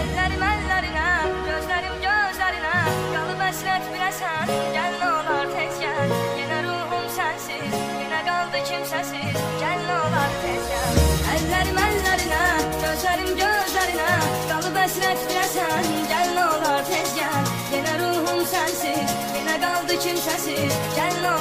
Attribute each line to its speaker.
Speaker 1: Əllərim əllərinə, gözlərim gözlərinə Qalıb əsrət biləsən, gəl nə olar tez gəl Yenə ruhum sənsiz, yenə qaldı kimsəsiz Gəl nə olar tez gəl Əllərim əllərinə, gözlərim gözlərinə Qalıb əsrət biləsən, gəl nə olar tez gəl Yenə ruhum sənsiz, yenə qaldı kimsəsiz Gəl nə olar tez gəl